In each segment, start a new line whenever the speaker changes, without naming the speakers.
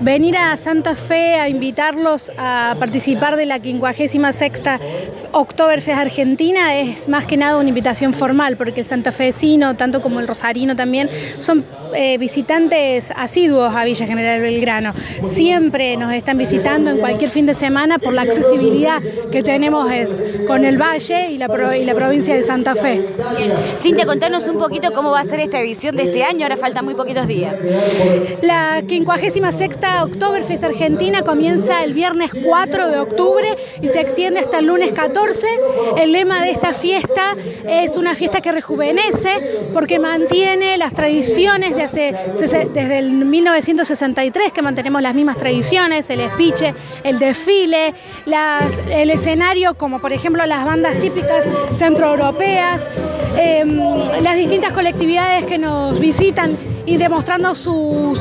Venir a Santa Fe a invitarlos a participar de la 56 Oktoberfest Argentina es más que nada una invitación formal, porque el santafesino, tanto como el rosarino también, son eh, visitantes asiduos a Villa General Belgrano. Siempre nos están visitando en cualquier fin de semana por la accesibilidad que tenemos con el valle y la, y la provincia de Santa Fe.
Bien. Cintia, contanos un poquito cómo va a ser esta edición de este año, ahora faltan muy poquitos días.
La 56 Oktoberfest Argentina comienza el viernes 4 de octubre y se extiende hasta el lunes 14. El lema de esta fiesta es una fiesta que rejuvenece porque mantiene las tradiciones de hace, desde el 1963 que mantenemos las mismas tradiciones, el espiche, el desfile, el escenario como por ejemplo las bandas típicas centroeuropeas, em, las distintas colectividades que nos visitan y demostrando su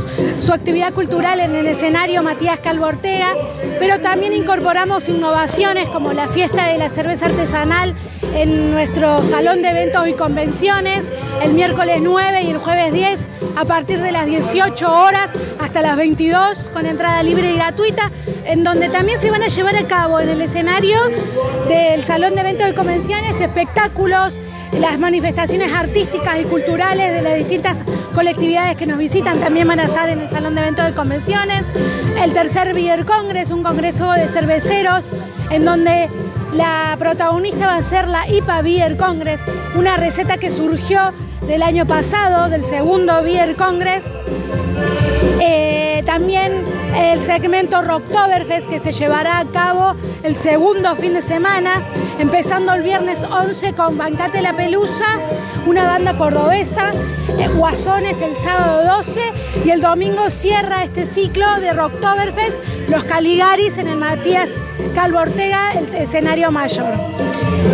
actividad cultural en el escenario Matías Calvo Ortega, pero también incorporamos innovaciones como la fiesta de la cerveza artesanal en nuestro salón de eventos y convenciones el miércoles 9 y el jueves 10 a partir de las 18 horas hasta las 22 con entrada libre y gratuita, en donde también se van a llevar a cabo en el escenario del salón de eventos y convenciones espectáculos, las manifestaciones artísticas y culturales de las distintas colectividades que nos visitan también van a estar en el Salón de Eventos de Convenciones. El tercer Beer Congress, un congreso de cerveceros, en donde la protagonista va a ser la IPA Beer Congress, una receta que surgió del año pasado, del segundo Beer Congress. Eh, también el segmento Rocktoberfest que se llevará a cabo el segundo fin de semana, empezando el viernes 11 con Bancate la Pelusa, una banda cordobesa, eh, Guasones el sábado 12 y el domingo cierra este ciclo de Rocktoberfest, los Caligaris en el Matías Calvo Ortega, el escenario mayor.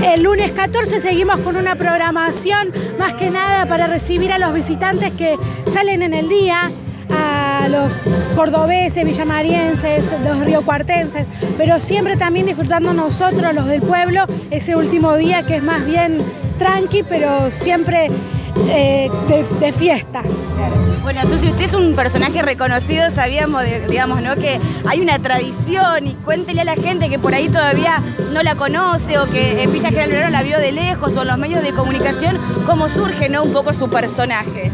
El lunes 14 seguimos con una programación más que nada para recibir a los visitantes que salen en el día, los cordobeses, villamarienses, los riocuartenses, pero siempre también disfrutando nosotros, los del pueblo, ese último día que es más bien tranqui, pero siempre eh, de, fiesta.
Bueno, Susi, usted es un personaje reconocido, sabíamos, digamos, ¿no? Que hay una tradición y cuéntele a la gente que por ahí todavía no la conoce o que en Villa General la vio de lejos o en los medios de comunicación, cómo surge, ¿no? Un poco su personaje.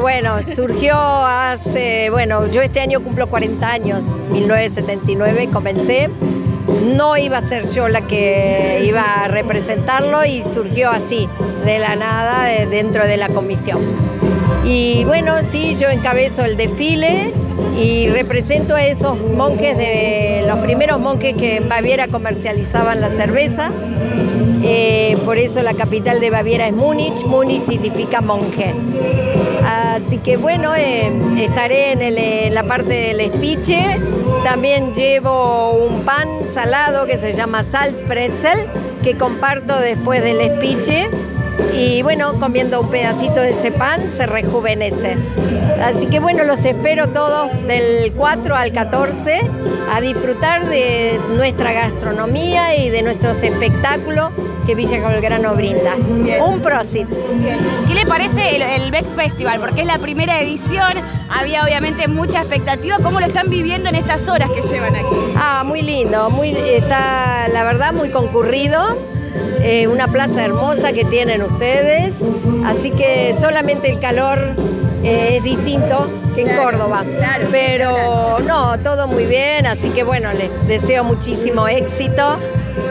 Bueno, surgió hace, bueno, yo este año cumplo 40 años, 1979 comencé. No iba a ser yo la que iba a representarlo y surgió así, de la nada, dentro de la comisión. Y bueno, sí, yo encabezo el desfile y represento a esos monjes de los primeros monjes que en Baviera comercializaban la cerveza. Eh, por eso la capital de Baviera es Múnich. Múnich significa monje. Así que bueno, eh, estaré en, la parte del espiche. También llevo un pan salado que se llama Salzpretzel, que comparto después del espiche y bueno, comiendo un pedacito de ese pan se rejuvenece. Así que bueno, los espero todos del 4 al 14 a disfrutar de nuestra gastronomía y de nuestros espectáculos que Villa Colgrano brinda. Un prosit.
¿Qué le parece el, Beck Festival? Porque es la primera edición, había obviamente mucha expectativa. ¿Cómo lo están viviendo en estas horas que llevan aquí?
Ah, muy lindo, muy, está la verdad muy concurrido eh, una plaza hermosa que tienen ustedes, así que solamente el calor eh, es distinto que en Córdoba. Pero no, todo muy bien, así que bueno, les deseo muchísimo éxito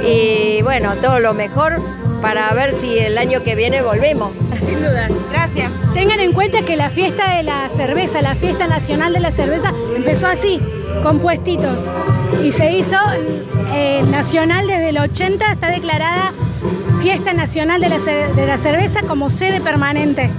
y bueno, todo lo mejor para ver si el año que viene volvemos.
Sin duda, gracias.
Tengan en cuenta que la fiesta de la cerveza, la fiesta nacional de la cerveza, empezó así, con puestitos. Y se hizo eh, nacional desde el 80, está declarada Fiesta Nacional de la, de la Cerveza como sede permanente.